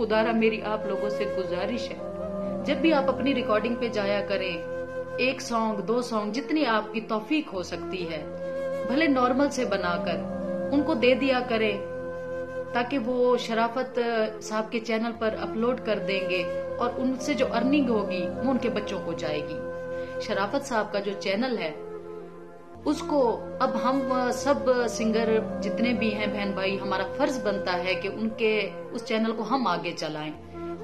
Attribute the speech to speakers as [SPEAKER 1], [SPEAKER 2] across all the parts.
[SPEAKER 1] खुदारा मेरी आप लोगों से गुजारिश है। जब भी आप अपनी रिकॉर्डिंग पे जाया करें, एक सॉन्ग दो सॉन्ग जितनी आपकी तौफीक हो सकती है, भले नॉर्मल से बनाकर, उनको दे दिया करें, ताकि वो शराफत साहब के चैनल पर अपलोड कर देंगे और उनसे जो अर्निंग होगी, वो उनके बच्चों को जाएगी। शराफत साहब का जो चैनल है उसको अब हम सब सिंगर जितने भी हैं बहन भाई, हमारा फ़र्ज़ बनता है कि उनके, उस चैनल को हम आगे चलाएँ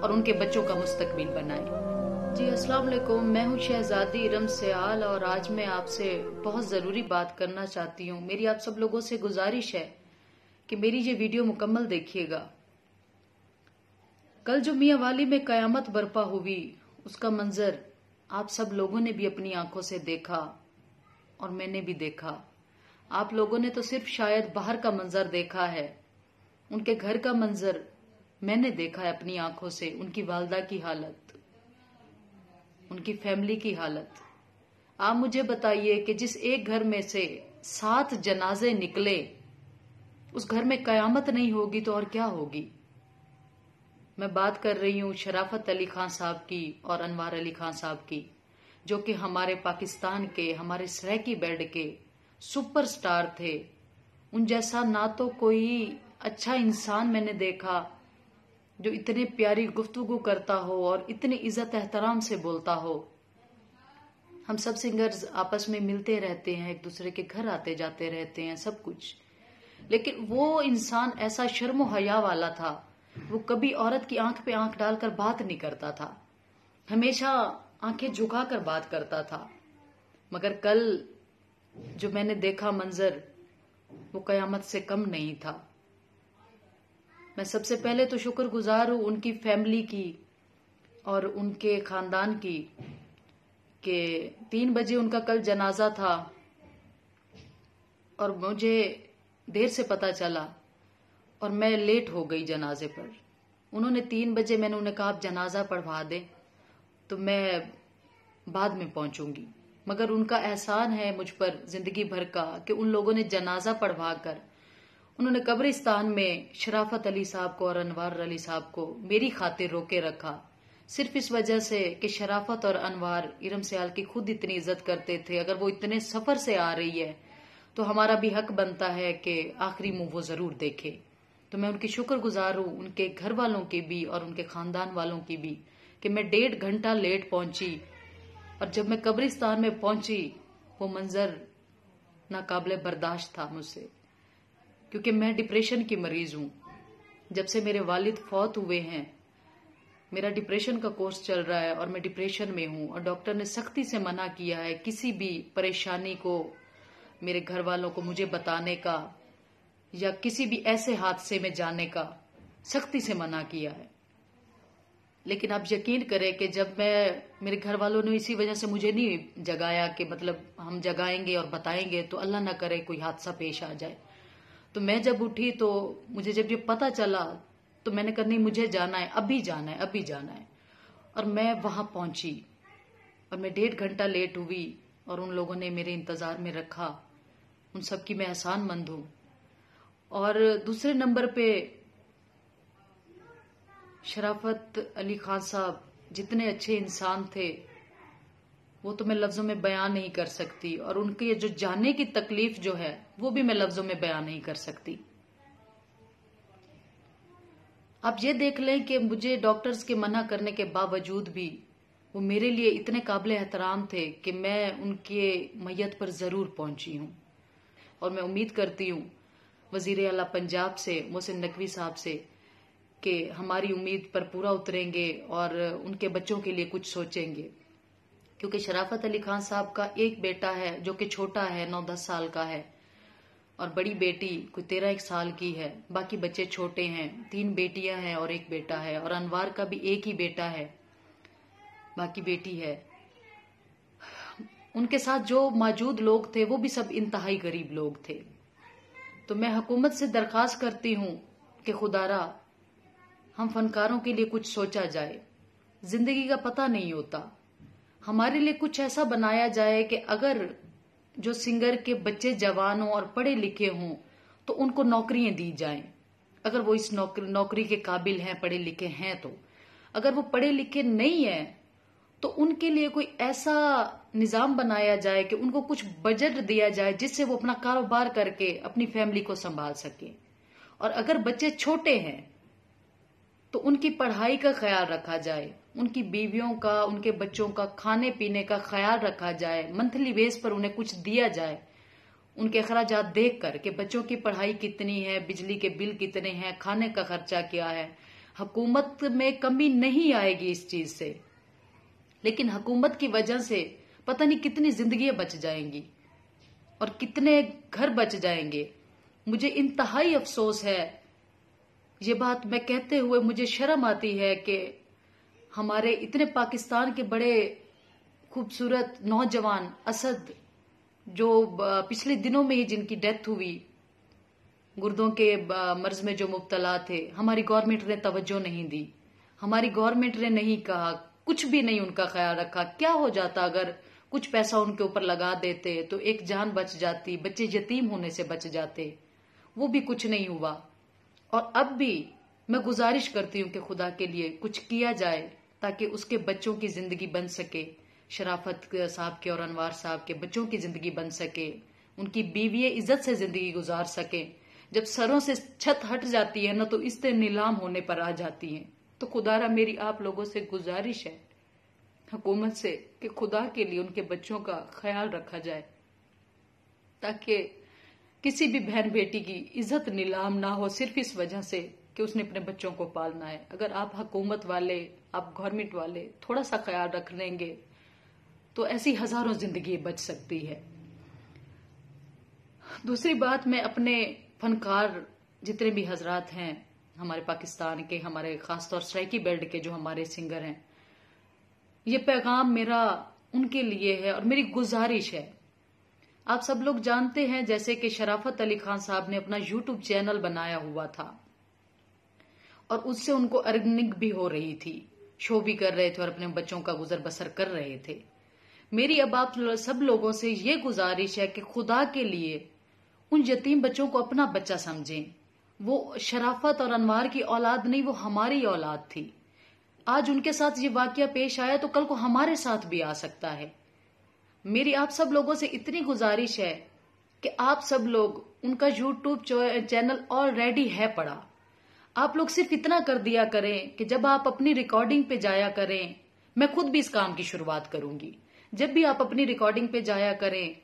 [SPEAKER 1] और उनके बच्चों का मुस्तकबिल बनाएँ। जी, अस्सलाम वालेकुम। मैं हूँ शहजादी रम सयाल और आज मैं आपसे बहुत ज़रूरी बात करना चाहती हूँ। मेरी आप सब लोगों से गुजारिश है कि मेरी ये वीडियो मुकम्मल देखिएगा। कल जो मियाँ वाली में कयामत बर्पा हुई, उसका मंजर आप सब लोगों ने भी अपनी आँखों से देखा। और मैंने भी देखा। आप लोगों ने तो सिर्फ़ शायद बाहर का मंजर देखा है। उनके घर का मंजर मैंने देखा है अपनी आँखों से, उनकी वालदा की हालत, उनकी फैमिली की हालत। आप मुझे बताइए कि जिस एक घर में से सात जनाजे निकले, उस घर में कयामत नहीं होगी तो और क्या होगी? मैं बात कर रही हूँ शराफत अली खान साहब की और अनवार अली खान साहब की। जो कि हमारे पाकिस्तान के, हमारे सराकी बेड के सुपरस्टार थे। उन जैसा ना तो कोई अच्छा इंसान मैंने देखा जो इतने प्यारी गुफ्तगु करता हो और इतनी इज़्ज़त एहतराम से बोलता हो। हम सब सिंगर्स आपस में मिलते रहते हैं, एक दूसरे के घर आते जाते रहते हैं, सब कुछ। लेकिन वो इंसान ऐसा शर्म हया वाला था, वो कभी औरत की आँख पे आँख डालकर बात नहीं करता था। हमेशा आँखें झुकाकर बात करता था। मगर कल जो मैंने देखा मंजर, वो कयामत से कम नहीं था। मैं सबसे पहले तो शुक्रगुजार हूँ उनकी फैमिली की और उनके खानदान की कि तीन बजे उनका कल जनाजा था और मुझे देर से पता चला और मैं लेट हो गई जनाजे पर। उन्होंने तीन बजे मैंने उन्हें कहा, आप जनाजा पढ़वा दें। तो मैं बाद में पहुंचूँगी। मगर उनका एहसान है मुझ पर ज़िंदगी भर का कि उन लोगों ने जनाजा पढ़वा कर उन्होंने कब्रिस्तान में शराफत अली साहब को और अनवार अली साहब को मेरी खातिर रोके रखा। सिर्फ़ इस वजह से कि शराफत और अनवार इरम सयाल की खुद इतनी इज़्ज़त करते थे। अगर वो इतने सफ़र से आ रही है तो हमारा भी हक बनता है कि आखिरी मुँह वो ज़रूर देखे। तो मैं उनकी शुक्रगुजार हूँ, उनके घर वालों की भी और उनके खानदान वालों की भी। कि मैं डेढ़ घंटा लेट पहुँची और जब मैं कब्रिस्तान में पहुँची, वो मंजर नाकाबले बर्दाश्त था मुझसे, क्योंकि मैं डिप्रेशन की मरीज़ हूँ। जब से मेरे वालिद फौत हुए हैं, मेरा डिप्रेशन का कोर्स चल रहा है और मैं डिप्रेशन में हूँ और डॉक्टर ने सख्ती से मना किया है किसी भी परेशानी को मेरे घर वालों को मुझे बताने का या किसी भी ऐसे हादसे में जाने का, सख्ती से मना किया है। लेकिन आप यकीन करें कि जब मैं, मेरे घर वालों ने इसी वजह से मुझे नहीं जगाया कि मतलब हम जगाएँगे और बताएँगे तो अल्लाह ना करे कोई हादसा पेश आ जाए। तो मैं जब उठी तो मुझे जब ये पता चला तो मैंने कहा, नहीं, मुझे जाना है, अभी जाना है, अभी जाना है। और मैं वहाँ पहुँची और मैं डेढ़ घंटा लेट हुई और उन लोगों ने मेरे इंतज़ार में रखा। उन सब की मैं एहसान मंद हूँ। और दूसरे नंबर पे शराफत अली खान साहब, जितने अच्छे इंसान थे, वो तो मैं लफ्जों में बयान नहीं कर सकती, और उनके जो जाने की तकलीफ़ जो है, वो भी मैं लफ्जों में बयान नहीं कर सकती। आप ये देख लें कि मुझे डॉक्टर्स के मना करने के बावजूद भी, वो मेरे लिए इतने काबिल एहतराम थे कि मैं उनके मैयत पर ज़रूर पहुँची हूँ। और मैं उम्मीद करती हूँ, वज़ीर अला पंजाब से, मोहसिन नकवी साहब से कि हमारी उम्मीद पर पूरा उतरेंगे और उनके बच्चों के लिए कुछ सोचेंगे। क्योंकि शराफत अली खान साहब का एक बेटा है, जो कि छोटा है नौ दस साल का है। और बड़ी बेटी, कोई तेरह एक साल की है। बाकी बच्चे छोटे हैं, तीन बेटियाँ हैं और एक बेटा है। और अनवार का भी एक ही बेटा है। बाकी बेटी है। उनके साथ जो मौजूद लोग थे, वो भी सब इंतहाई गरीब लोग थे। तो मैं हुकूमत से दरखास्त करती हूँ कि खुदारा हम फनकारों के लिए कुछ सोचा जाए। ज़िंदगी का पता नहीं होता। हमारे लिए कुछ ऐसा बनाया जाए कि अगर जो सिंगर के बच्चे जवान हों और पढ़े लिखे हों तो उनको नौकरियाँ दी जाएँ। अगर वो इस नौकरी नौकरी के काबिल हैं, पढ़े लिखे हैं तो। अगर वो पढ़े लिखे नहीं है तो उनके लिए कोई ऐसा निज़ाम बनाया जाए कि उनको कुछ बजट दिया जाए जिससे वो अपना कारोबार करके अपनी फैमिली को संभाल सके। और अगर बच्चे छोटे हैं तो उनकी पढ़ाई का ख्याल रखा जाए, उनकी बीवियों का, उनके बच्चों का खाने पीने का ख्याल रखा जाए, मंथली बेस पर उन्हें कुछ दिया जाए, उनके अखराज देख कर कि बच्चों की पढ़ाई कितनी है, बिजली के बिल कितने हैं, खाने का खर्चा क्या है, हकूमत में कमी नहीं आएगी इस चीज़ से। लेकिन हकूमत की वजह से पता नहीं कितनी ज़िंदगी बच जाएँगी और कितने घर बच जाएँगे। मुझे इंतहाई अफसोस है ये बात मैं कहते हुए मुझे शर्म आती है कि हमारे इतने पाकिस्तान के बड़े खूबसूरत नौजवान असद, जो पिछले दिनों में ही जिनकी डेथ हुई, गुर्दों के मर्ज में जो मुबतला थे, हमारी गवर्नमेंट ने तवज्जो नहीं दी, हमारी गवर्नमेंट ने नहीं कहा, कुछ भी नहीं उनका ख्याल रखा, क्या हो जाता अगर कुछ पैसा उनके ऊपर लगा देते तो एक जान बच जाती, बच्चे यतीम होने से बच जाते, वो भी कुछ नहीं हुआ। और अब भी मैं गुजारिश करती हूँ कि खुदा के लिए कुछ किया जाए ताकि उसके बच्चों की ज़िंदगी बन सके, शराफत साहब के और अनवार साहब के बच्चों की ज़िंदगी बन सके, उनकी बीवी इज़्ज़त से ज़िंदगी गुजार सके। जब सरों से छत हट जाती है ना तो इस नीलाम होने पर आ जाती है। तो खुदारा मेरी आप लोगों से गुजारिश है, हुकूमत से कि खुदा के लिए उनके बच्चों का ख्याल रखा जाए, ताकि किसी भी बहन बेटी की इज़्ज़त नीलाम ना हो सिर्फ़ इस वजह से कि उसने अपने बच्चों को पालना है। अगर आप हकूमत वाले, आप गवर्नमेंट वाले थोड़ा सा ख्याल रख लेंगे तो ऐसी हज़ारों ज़िंदगी बच सकती है। दूसरी बात, मैं अपने फनकार जितने भी हजरात हैं, हमारे पाकिस्तान के, हमारे खासतौर स्ट्राइकी बेल्ट के जो हमारे सिंगर हैं, ये पैगाम मेरा उनके लिए है और मेरी गुजारिश है आप सब लोग जानते हैं, जैसे कि शराफत अली खान साहब ने अपना यूट्यूब चैनल बनाया हुआ था। और उससे उनको अर्निंग भी हो रही थी। शो भी कर रहे थे और अपने बच्चों का गुजर बसर कर रहे थे। मेरी अब आप सब लोगों से ये गुजारिश है कि खुदा के लिए उन यतीम बच्चों को अपना बच्चा समझें। वो शराफत और अनवार की औलाद नहीं, वो हमारी औलाद थी। आज उनके साथ ये वाक्य पेश आया तो कल को हमारे साथ भी आ सकता है। मेरी आप सब लोगों से इतनी गुजारिश है कि आप सब लोग उनका यूट्यूब चैनल ऑलरेडी है पड़ा आप लोग सिर्फ़ इतना कर दिया करें कि जब आप अपनी रिकॉर्डिंग पे जाया करें, मैं खुद भी इस काम की शुरुआत करूँगी। जब भी आप अपनी रिकॉर्डिंग पे जाया करें,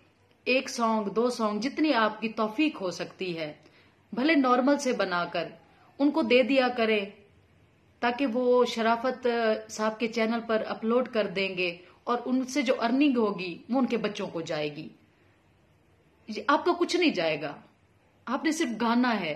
[SPEAKER 1] एक सॉन्ग दो सॉन्ग जितनी आपकी तोफीक हो सकती है, भले नॉर्मल से बनाकर, उनको दे दिया करें, ताकि वो शराफत साहब के चैनल पर अपलोड कर देंगे। और उनसे जो अर्निंग होगी वो उनके बच्चों को जाएगी। आपका कुछ नहीं जाएगा। आपने सिर्फ़ गाना है।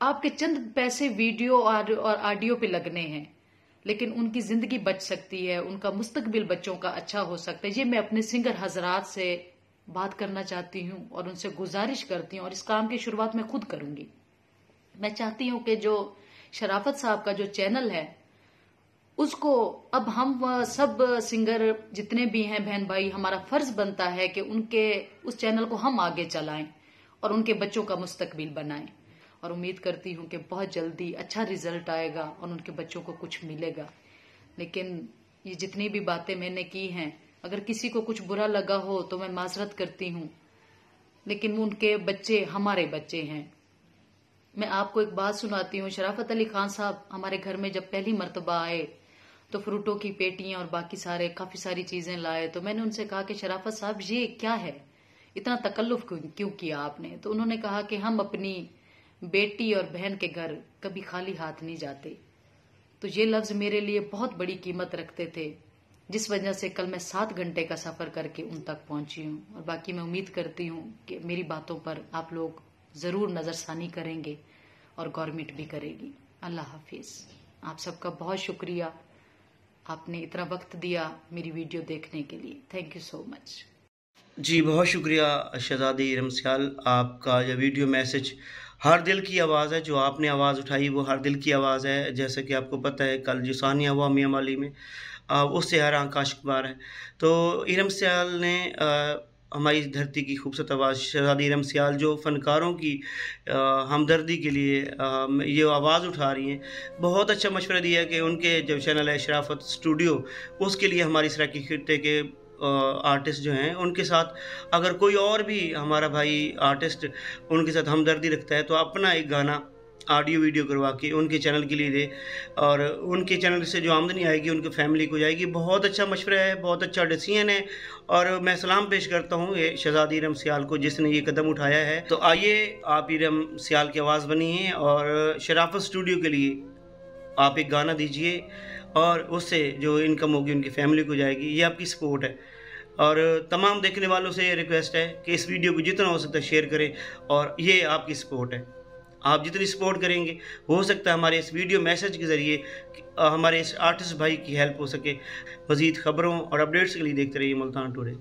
[SPEAKER 1] आपके चंद पैसे वीडियो और, और ऑडियो पे लगने हैं। लेकिन उनकी ज़िंदगी बच सकती है उनका मुस्तकबिल बच्चों का अच्छा हो सकता है। ये मैं अपने सिंगर हजरात से बात करना चाहती हूँ और उनसे गुजारिश करती हूँ और इस काम की शुरुआत मैं खुद करूँगी। मैं चाहती हूँ कि जो शराफत साहब का जो चैनल है उसको अब हम सब सिंगर जितने भी हैं बहन भाई, हमारा फ़र्ज़ बनता है कि उनके, उस चैनल को हम आगे चलाएँ और उनके बच्चों का मुस्तकबिल बनाएँ। और उम्मीद करती हूँ कि बहुत जल्दी अच्छा रिज़ल्ट आएगा और उनके बच्चों को कुछ मिलेगा। लेकिन ये जितनी भी बातें मैंने की हैं, अगर किसी को कुछ बुरा लगा हो तो मैं माजरत करती हूँ। लेकिन उनके बच्चे हमारे बच्चे हैं। मैं आपको एक बात सुनाती हूँ, शराफत अली खान साहब हमारे घर में जब पहली मरतबा आए तो फ्रूटों की पेटियाँ और बाकी सारे, काफ़ी सारी चीज़ें लाए। तो मैंने उनसे कहा कि, शराफत साहब, ये क्या है? इतना तकल्लुफ क्यों, किया आपने? तो उन्होंने कहा कि, हम अपनी बेटी और बहन के घर कभी खाली हाथ नहीं जाते। तो ये लफ्ज मेरे लिए बहुत बड़ी कीमत रखते थे, जिस वजह से कल मैं सात घंटे का सफ़र करके उन तक पहुँची हूँ। और बाकी मैं उम्मीद करती हूँ कि मेरी बातों पर आप लोग ज़रूर नजरसानी करेंगे और गवर्नमेंट भी करेगी। अल्लाह हाफिज। आप सबका बहुत शुक्रिया। आपने इतना वक्त दिया मेरी वीडियो देखने के लिए। थैंक यू सो मच
[SPEAKER 2] जी, बहुत शुक्रिया शहजादी रमसियाल आपका यह वीडियो मैसेज हर दिल की आवाज़ है, जो आपने आवाज़ उठाई वो हर दिल की आवाज़ है। जैसे कि आपको पता है, कल जो सानिया हुआ मियाँ माली में उससे हर आकाश कुमार है। तो इरम सयाल ने हमारी धरती की खूबसूरत आवाज़, शहजादी रम सियाल, जो फ़नकारों की हमदर्दी के लिए ये आवाज़ उठा रही हैं। बहुत अच्छा मशवरा दिया कि उनके जो चैनल है शराफत स्टूडियो, उसके लिए हमारी सराकी खत्े के आर्टिस्ट जो हैं, उनके साथ अगर कोई और भी हमारा भाई आर्टिस्ट उनके साथ हमदर्दी रखता है तो अपना एक गाना ऑडियो वीडियो करवा के उनके चैनल के लिए दे। और उनके चैनल से जो आमदनी आएगी, उनकी फैमिली को जाएगी। बहुत अच्छा मशवरा है, बहुत अच्छा डिसीज़न है। और मैं सलाम पेश करता हूँ ये शहजादी रम सियाल को, जिसने ये कदम उठाया है। तो आइए, आप रम सियाल की आवाज़ बनी है और शराफत स्टूडियो के लिए आप एक गाना दीजिए। और उससे जो इनकम होगी, उनकी फैमिली को जाएगी। ये आपकी सपोर्ट है। और तमाम देखने वालों से ये रिक्वेस्ट है कि इस वीडियो को जितना हो सकता है शेयर करें। और ये आपकी सपोर्ट है। आप जितनी सपोर्ट करेंगे, हो सकता है हमारे इस वीडियो मैसेज के ज़रिए हमारे इस आर्टिस्ट भाई की हेल्प हो सके। मज़ीद ख़बरों और अपडेट्स के लिए देखते रहिए मुल्तान टूडे